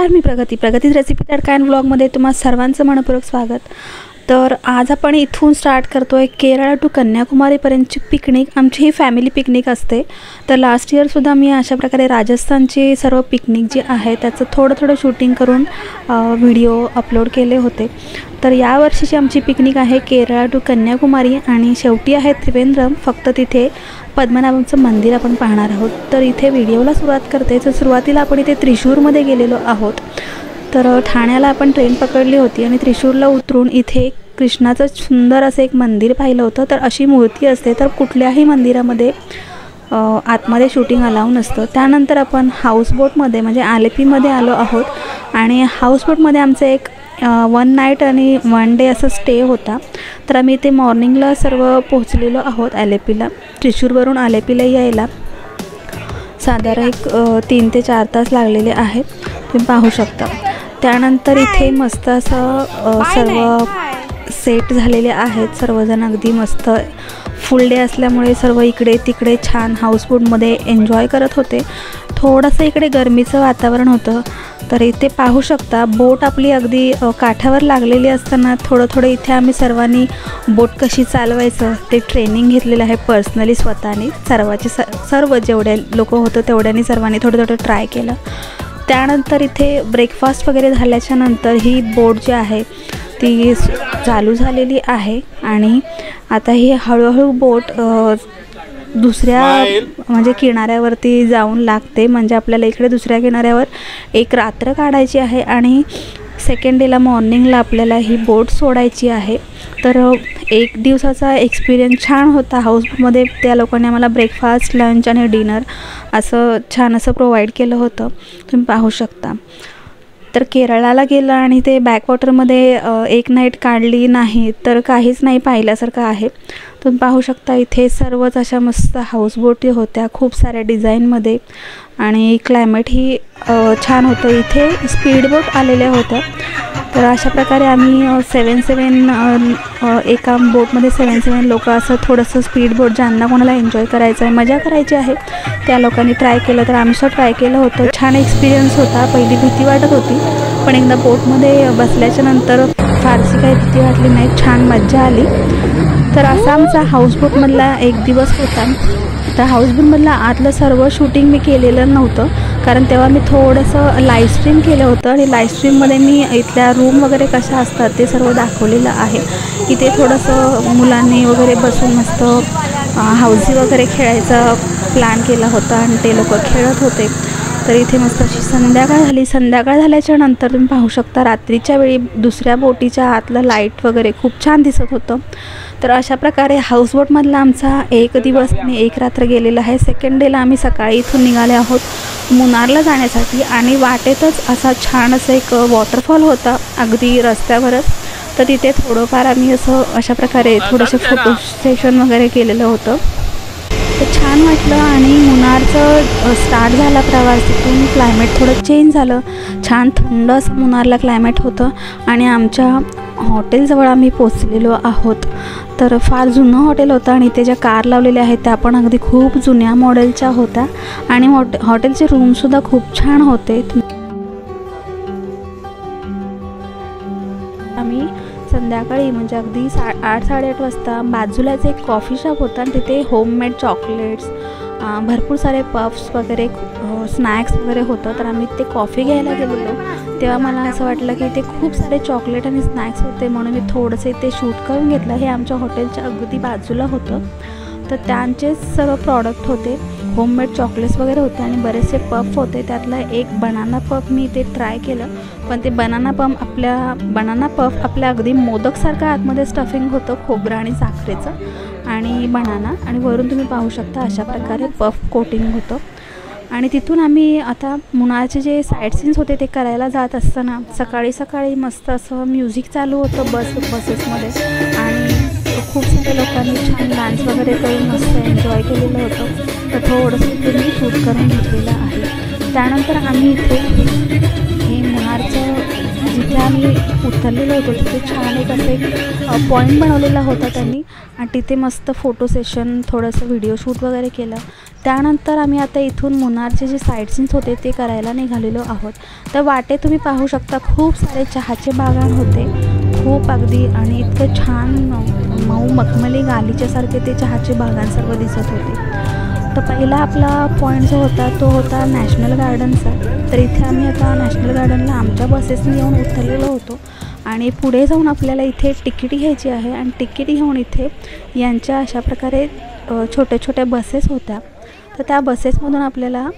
नमस्कार मी प्रगती. प्रगती रेसिपी तडका अँड ब्लॉगमध्ये तुम्हा सर्वांचं मनपूर्वक स्वागत. तर आज आपण इथून स्टार्ट करतो आहे केरळ टू कन्याकुमारीपर्यंतची पिकनिक आमची ही फॅमिली पिकनिक असते. तर लास्ट इयरसुद्धा मी अशा प्रकारे राजस्थानची सर्व पिकनिक जी आहे त्याचं थोडं थोडं शूटिंग करून व्हिडिओ अपलोड केले होते. तर यावर्षीची आमची पिकनिक आहे केरळ टू कन्याकुमारी आणि शेवटी आहे त्रिवेंद्रम. फक्त तिथे पद्मनाभमचं मंदिर आपण पाहणार आहोत. तर इथे व्हिडिओला सुरुवात करते. तर सुरुवातीला आपण इथे त्रिशूरमध्ये गेलेलो आहोत. तर ठाण्याला आपण ट्रेन पकडली होती आणि त्रिशूरला उतरून इथे कृष्णाचं सुंदर असं एक मंदिर पाहिलं होतं. तर अशी मूर्ती असते तर कुठल्याही मंदिरामध्ये आतमध्ये शूटिंग अलाव नसतं. त्यानंतर आपण हाऊसबोटमध्ये म्हणजे आलेपीमध्ये आलो आहोत आणि हाऊसबोटमध्ये आमचं एक वन नाईट आणि वन डे असं स्टे होता. तर आम्ही इथे मॉर्निंगला सर्व पोहोचलेलो आहोत आलेपीला. त्रिशूरवरून आलेपीला यायला साधारण एक तीन ते चार तास लागलेले आहेत. तुम्ही पाहू शकता. त्यानंतर इथे मस्त असं सर्व सेट झालेले आहेत. सर्वजण अगदी मस्त फुल डे असल्यामुळे सर्व इकडे तिकडे छान हाऊसबोटमध्ये एन्जॉय करत होते. थोडंसं इकडे गरमीचं वातावरण होतं. तर इथे पाहू शकता बोट आपली अगदी काठावर लागलेली असताना थोडं थोडं इथे आम्ही सर्वांनी बोट कशी चालवायचं ते ट्रेनिंग घेतलेलं आहे पर्सनली स्वतःने. सर्वाचे स सर्व जेवढे लोक होतं तेवढ्यानी सर्वांनी थोडं थोडं ट्राय केलं. त्यानंतर इथे ब्रेकफास्ट वगैरे झाल्याच्यानंतर ही बोट जी आहे ती चालू झालेली आहे आणि आता ही हळूहळू बोट दुसऱ्या म्हणजे किनाऱ्यावरती जाऊन लागते. म्हणजे आपल्याला इकडे दुसऱ्या किनाऱ्यावर एक रात्र काढायची आहे आणि सेकंड डेला मॉर्निंगला आपल्याला ही बोट सोडायची आहे. तर एक दिवसाचा एक्सपिरियन्स छान होता. हाऊसमध्ये त्या लोकांनी आम्हाला ब्रेकफास्ट लंच आणि डिनर असं छान असं प्रोव्हाइड केलं होतं. तुम्ही पाहू शकता. तर केरळाला गेलं आणि ते बॅकवॉटरमध्ये एक नाईट काढली नाही तर काहीच नाही पाहिल्यासारखं आहे. तुम्ही पाहू शकता इथे सर्वच अशा मस्त हाऊसबोटी होत्या खूप साऱ्या डिझाईनमध्ये आणि क्लायमेटही छान होतं. इथे स्पीडबोट आलेल्या होत्या. तर अशा प्रकारे आम्ही सेवन सेवन एका बोटमध्ये सेवन सेवन लोक असं थोडंसं स्पीड बोट ज्यांना कोणाला एन्जॉय करायचं आहे मजा करायची आहे त्या लोकांनी ट्राय केलं. तर आम्ही सुद्धा ट्राय केलं होतं. छान एक्सपिरियन्स होता. पहिली भीती वाटत होती. पण एकदा बोटमध्ये बसल्याच्या नंतर फारशी काही भीती वाटली नाही. छान मज्जा आली. तर असा आमचा हाऊसबोटमधला एक दिवस होता. तर हाऊसबोटमधलं आतलं सर्व शूटिंग मी केलेलं नव्हतं. कारण तेव्हा मी थोडंसं लाईव्हस्ट्रीम केलं होतं आणि लाईव्हस्ट्रीममध्ये मी इथल्या रूम वगैरे कशा असतात ते सर्व दाखवलेलं आहे. की ते थोडंसं मुलांनी वगैरे बसून मस्त हाऊसी वगैरे खेळायचा प्लॅन केला होता आणि ते लोक खेळत होते. तर इथे मस्त अशी संध्याकाळ झाली. संध्याकाळ झाल्याच्यानंतर तुम्ही पाहू शकता रात्रीच्या वेळी दुसऱ्या बोटीच्या आतलं लाइट वगैरे खूप छान दिसत होतं. तर अशा प्रकारे हाऊसबोटमधला आमचा एक दिवस आणि एक रात्र गेलेला आहे. सेकंड डेला आम्ही सकाळी इथून निघाले आहोत मुनारला जाण्यासाठी आणि वाटेतच असा छान असं एक वॉटरफॉल होता अगदी रस्त्यावरच. तर तिथे थोडंफार आम्ही असं अशा प्रकारे थोडंसं फोटो सेशन वगैरे केलेलं होतं. तर छान वाटलं आणि मुनारचं स्टार्ट झाला प्रवास तिथून. क्लायमेट थोडं चेंज झालं. छान थंड असं मुनारला क्लायमेट होतं. आणि आमच्या हॉटेलजवळ आम्ही पोचलेलो आहोत. तर फार जुनं हॉटेल होतं आणि ते ज्या कार लावलेल्या आहेत त्या पण अगदी खूप जुन्या मॉडेलच्या होत्या. आणि हॉटे हॉटेलचे रूमसुद्धा खूप छान होते. सकाळी म्हणजे अगदी सा आठ साडेआठ वाजता बाजूलाच एक कॉफी शॉप होता आणि तिथे होममेड चॉकलेट्स भरपूर सारे पफ्स वगैरे स्नॅक्स वगैरे होतं. तर आम्ही ते कॉफी घ्यायला गेलेलो. तेव्हा मला असं वाटलं की ते खूप सारे चॉकलेट आणि स्नॅक्स होते म्हणून मी थोडंसं ते शूट करून घेतलं. हे आमच्या हॉटेलच्या अगदी बाजूला होतं. तर त्यांचेच सर्व प्रॉडक्ट होते. होममेड चॉकलेट्स वगैरे होते आणि बरेचसे पफ होते. त्यातला एक बनाना पफ मी ते ट्राय केलं. पण ते बनाना पफ आपल्या बनाना पफ आपल्या अगदी मोदकसारखं आतमध्ये स्टफिंग होतं खोबरं आणि साखरेचं आणि बनाना आणि वरून तुम्ही पाहू शकता अशा प्रकारे पफ कोटिंग होतं. आणि तिथून आम्ही आता मुनारचे जे साईड सीन्स होते ते करायला जात असताना सकाळी सकाळी मस्त असं म्युझिक चालू होतं बस बसेसमध्ये आणि खूप साऱ्या लोकांनी छान डान्स वगैरे करून मस्त एन्जॉय केलेलं होतं. तर थोडंसं ते मी शूट करून घेतलेलं आहे. त्यानंतर आम्ही इथे हे मुनारचं जिथे आम्ही उतरलेलो होतो तिथे छान एक असं एक पॉईंट बनवलेला होता त्यांनी. आणि तिथे मस्त फोटो सेशन थोडंसं व्हिडिओ शूट वगैरे केलं. त्यानंतर आम्ही आता इथून मुन्नारचे जे साईड सीन्स होते ते करायला निघालेलो आहोत. तर वाटे तुम्ही पाहू शकता खूप सारे चहाचे बागान होते. खूप अगदी आणि इतकं छान मऊ मखमली गालीच्यासारखे ते चहाचे बागान दिसत होते. तर पहिला आपला पॉईंट जो होता तो होता नॅशनल गार्डनचा तर इथे आम्ही आता नॅशनल गार्डनला आमच्या बसेसने येऊन उतरलेलो होतो. आणि पुढे जाऊन आपल्याला इथे तिकीट घ्यायची आहे आणि तिकीट घेऊन इथे यांच्या अशा प्रकारे छोट्या छोट्या बसेस होत्या. तर त्या बसेसमधून आपल्याला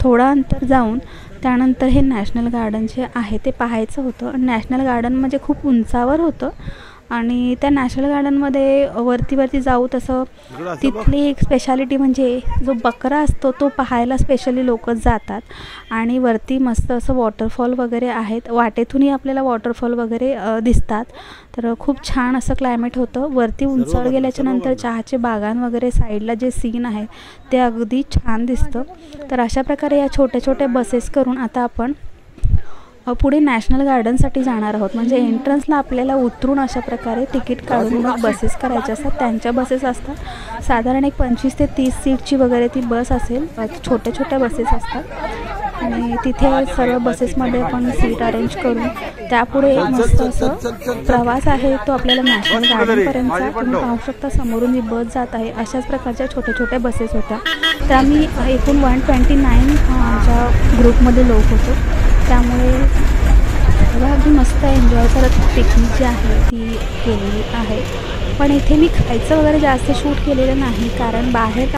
थोडं अंतर जाऊन त्यानंतर हे नॅशनल गार्डन जे आहे ते पाहायचं होतं. नॅशनल गार्डन म्हणजे खूप उंचावर होतं. आणि त्या नॅशनल गार्डनमध्ये वरती वरती जाऊ तसं तिथली एक स्पेशालिटी म्हणजे जो बकरा असतो तो पाहायला स्पेशली लोक जातात. आणि वरती मस्त असं वॉटरफॉल वगैरे आहेत. वाटेतूनही आपल्याला वॉटरफॉल वगैरे दिसतात. तर खूप छान असं क्लायमेट होतं. वरती उंचावर गेल्याच्यानंतर चहाचे बागान वगैरे साईडला जे सीन आहे ते अगदी छान दिसतं. तर अशा प्रकारे या छोट्या छोट्या बसेस करून आता आपण पुढे नॅशनल गार्डनसाठी जाणार आहोत. म्हणजे एंट्रन्सला आपल्याला उतरून अशा प्रकारे तिकीट काढून मग बसेस करायचे असतात. त्यांच्या बसेस असतात. साधारण एक पंचवीस ते तीस सीटची वगैरे ती बस असेल. छोट्या छोट्या बसेस असतात. आणि तिथे सर्व बसेसमध्ये आपण सीट अरेंज करून त्यापुढे मस्त असं प्रवास आहे तो आपल्याला नॅशनल गार्डनपर्यंतचा तुम्ही पाहू शकता समोरून ही बस जात आहे. अशाच प्रकारच्या छोट्या छोट्या बसेस होत्या. तर आम्ही एकूण वन ट्वेंटी नाईन आमच्या ग्रुपमध्ये लोक होतो. त्यामुळे अगदी मस्त एन्जॉय करत पिकनिक जी आहे ती केलेली आहे. पण इथे मी खायचं वगैरे जास्त शूट केलेलं नाही कारण बाहेर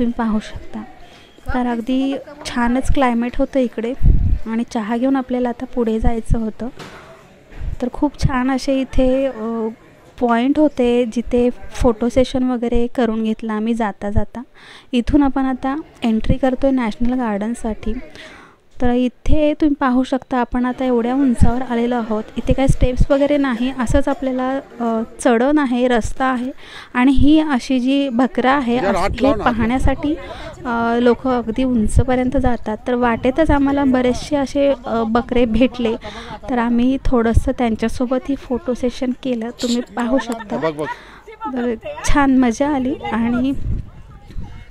तुम्ही पाहू शकता. तर अगदी छानच क्लायमेट होतं इकडे. आणि चहा घेऊन आपल्याला आता पुढे जायचं होतं. तर खूप छान असे इथे पॉईंट होते जिथे फोटो सेशन वगैरे करून घेतलं आम्ही जाता जाता इथून आपण आता एंट्री करतो आहे नॅशनल गार्डनसाठी तर इथे तुम्ही पाहू शकता आपण आता एवढ्या उंचावर आलेलो आहोत. इथे काही स्टेप्स वगैरे नाही असंच आपल्याला चढण आहे रस्ता आहे. आणि ही अशी जी भकरा आहे हे पाहण्यासाठी लोक अगदी उंचपर्यंत जातात. तर वाटेतच आम्हाला बरेचसे असे बकरे भेटले. तर आम्ही थोडंसं त्यांच्यासोबत ही फोटो सेशन केलं. तुम्ही पाहू शकता. तर छान मजा आली. आणि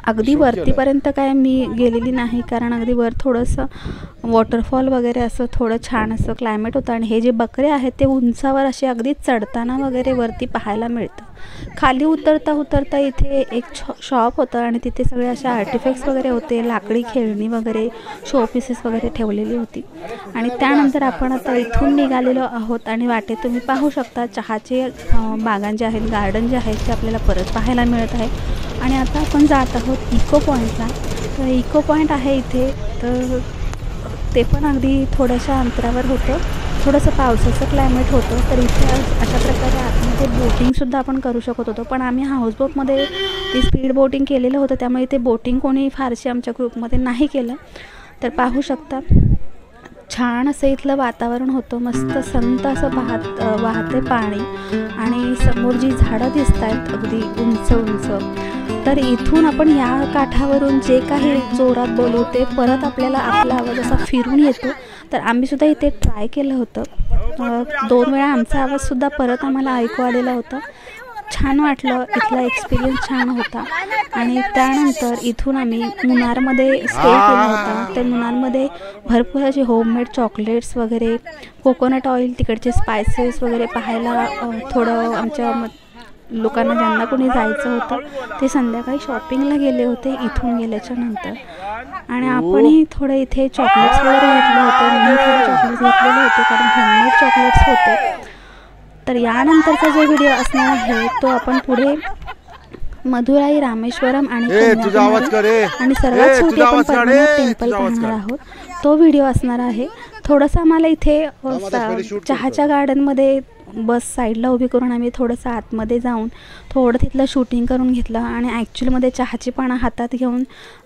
अगदी वरतीपर्यंत काय मी गेलेली नाही कारण अगदी वर थोडंसं वॉटरफॉल वगैरे असं थोडं छान असं क्लायमेट होतं आणि हे जे बकरे आहेत ते उंचावर असे अगदी चढताना वगैरे वरती पाहायला मिळतं. खाली उतरता उतरता इथे एक शॉप होतं आणि तिथे सगळे असे आर्टिफॅक्ट्स वगैरे होते लाकडी खेळणी वगैरे शो पीसेस वगैरे ठेवलेली होती. आणि त्यानंतर आपण आता इथून निघालेलो आहोत आणि वाटेत तुम्ही पाहू शकता चहाचे बागान जे आहेत गार्डन जे आहेत ते आपल्याला परत पाहायला मिळत आहे. आणि आता आपण जात आहोत इको पॉईंटला तर इको पॉईंट आहे इथे. तर ते पण अगदी थोड्याशा अंतरावर होतं. थोडंसं पावसाचं क्लायमेट होतं. तर इथे अशा प्रकारे आतमध्ये बोटिंगसुद्धा आपण करू शकत होतो. पण आम्ही हाऊसबोटमध्ये ती स्पीड बोटिंग केलेलं होतं. त्यामुळे ते बोटिंग कोणी फारशी आमच्या ग्रुपमध्ये नाही केलं. तर पाहू शकता. छान असं इथलं वातावरण होतं मस्त संत असं वाहत वाहते पाणी आणि समोर जी झाडं दिसत आहेत अगदी उंच उंच. तर इथून आपण या काठावरून जे काही जोरात बोलवते परत आपल्याला आपला आवाज असा फिरून येतो. तर आम्हीसुद्धा इथे ट्राय केलं होतं. दोन वेळा आमचा आवाजसुद्धा परत आम्हाला ऐकू आलेला होता. छान वाटलं. इथला एक्सपिरियन्स छान होता. आणि त्यानंतर इथून आम्ही मुनारमध्ये स्टे केला होता. तर मुनारमध्ये भरपूर असे होममेड चॉकलेट्स वगैरे कोकोनट ऑइल तिकडचे स्पायसेस वगैरे पाहायला थोडं आमच्या लोकांना ज्यांना कोणी जायचं होतं ते संध्याकाळी शॉपिंगला गेले होते इथून गेल्याच्यानंतर. आणि आपणही थोडं इथे चॉकलेट्स वगैरे घेतले होते. मी थोडे चॉकलेट्स घेतलेले होते कारण होममेड चॉकलेट्स होते. तर यानंतरचा जो व्हिडिओ असणार आहे तो आपण पुढे मधुराई रामेश्वरम आणि आणि सर्वात शेवटी आपण टेम्पल पाहणार आहोत. तो व्हिडिओ असणार आहे. थोडंसं आम्हाला इथे चहाच्या गार्डनमध्ये बस साईडला उभी करून आम्ही थोडंसं आतमध्ये जाऊन थोडं तिथलं शूटिंग करून घेतलं आणि ॲक्च्युअलमध्ये चहाची पानं हातात घेऊन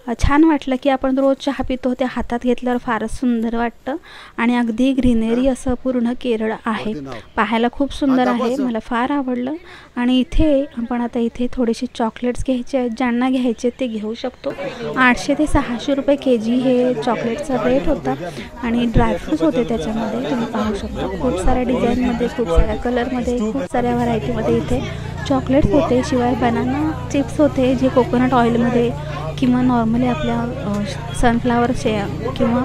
छान वाटलं की आपण रोज चहा पितो. ते हातात घेतल्यावर फारच सुंदर वाटतं. आणि अगदी ग्रीनरी असं पूर्ण केरळ आहे. पाहायला खूप सुंदर आहे. मला फार आवडलं. आणि इथे आपण आता इथे थोडेसे चॉकलेट्स घ्यायचे आहेत. ज्यांना घ्यायचे ते घेऊ शकतो. आठशे ते सहाशे रुपये के जी हे चॉकलेटचा रेट होता. आणि ड्रायफ्रूट्स होते त्याच्यामध्ये. तुम्ही पाहू शकता. खूप साऱ्या डिझाईनमध्ये खूप साऱ्या कलरमध्ये खूप साऱ्या व्हरायटीमध्ये इथे चॉकलेट्स होते. शिवाय बनाना चिप्स होते जे कोकोनट ऑइलमध्ये किंवा नॉर्मली आपल्या सनफ्लावरचे किंवा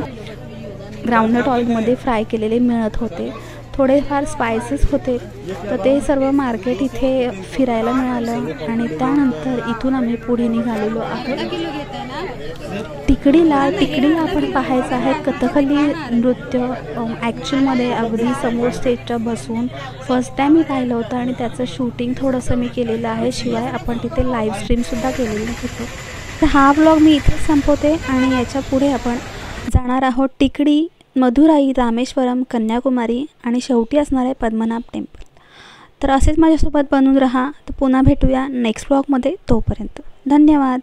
ग्राउंडनट ऑइलमध्ये फ्राय केलेले मिळत होते. थोडेफार स्पायसेस होते. तर ते सर्व मार्केट इथे फिरायला मिळालं आणि त्यानंतर इथून आम्ही पुढे निघालेलो आहोत. तिकडीला तिकडीला आपण पाहायचं आहे कथकली नृत्य ॲक्च्युअलमध्ये अगदी समोर स्टेजच्या बसून. फर्स्ट टाईम मी पाहिलं होतं आणि त्याचं शूटिंग थोडंसं मी केलेलं आहे. शिवाय आपण तिथे लाईव्ह स्ट्रीमसुद्धा केलेली होती. तर हा ब्लॉग मी इथेच संपवते आणि याच्यापुढे आपण जाणार आहोत टिकडी मधुराई रामेश्वरम कन्याकुमारी आणि शेवटी असणार आहे पद्मनाभ टेम्पल. तर असेच माझ्यासोबत बनून राहा. तर पुन्हा भेटूया नेक्स्ट ब्लॉगमध्ये तोपर्यंत. धन्यवाद.